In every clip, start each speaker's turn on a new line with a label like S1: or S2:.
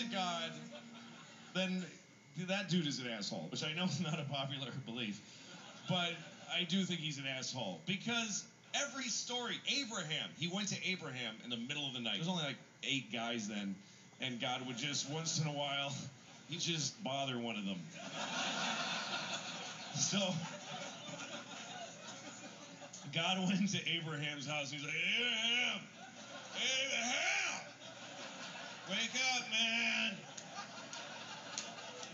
S1: a God, then that dude is an asshole, which I know is not a popular belief, but I do think he's an asshole because every story, Abraham, he went to Abraham in the middle of the night. There's only like eight guys then, and God would just once in a while, he'd just bother one of them. So God went to Abraham's house. He's like, Abraham, Abraham, wake up, man.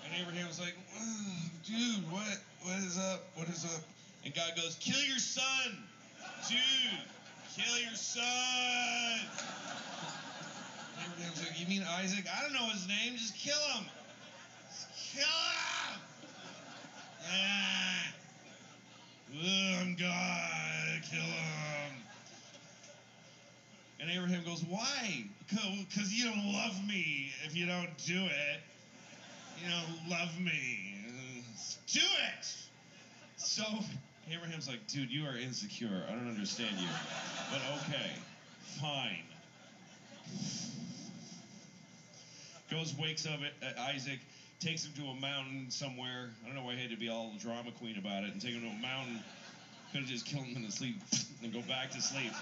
S1: And Abraham was like, "Oh, dude, what, what is up? What is up? And God goes, kill your son, dude, kill your son. And Abraham's like, you mean Isaac? I don't know his name. Just kill him. Just kill him. Ah. I'm God. Kill him. And Abraham goes, Why? Because you don't love me if you don't do it. You don't love me. Do it! So Abraham's like, Dude, you are insecure. I don't understand you. But okay, fine. Goes, wakes up Isaac, takes him to a mountain somewhere. I don't know why he had to be all drama queen about it and take him to a mountain. Could have just killed him in the sleep and go back to sleep.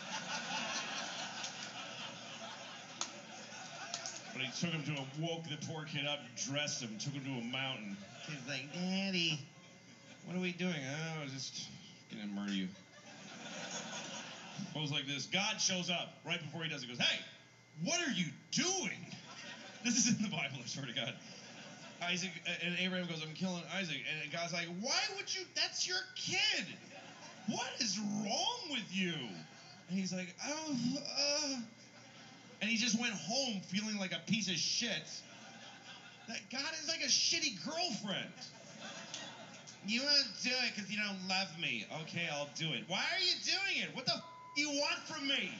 S1: He took him to a woke the poor kid up, dressed him, took him to a mountain. Kid's like, Daddy, what are we doing? Oh, I was just gonna murder you. Goes like this. God shows up right before he does it. Goes, Hey, what are you doing? This is in the Bible, I swear to God. Isaac and Abraham goes, I'm killing Isaac. And God's like, Why would you? That's your kid. What is wrong with you? And he's like, Oh, uh. And he just went home feeling like a piece of shit. That God is like a shitty girlfriend. You won't do it because you don't love me. Okay, I'll do it. Why are you doing it? What the f- you want from me?